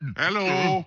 Hello.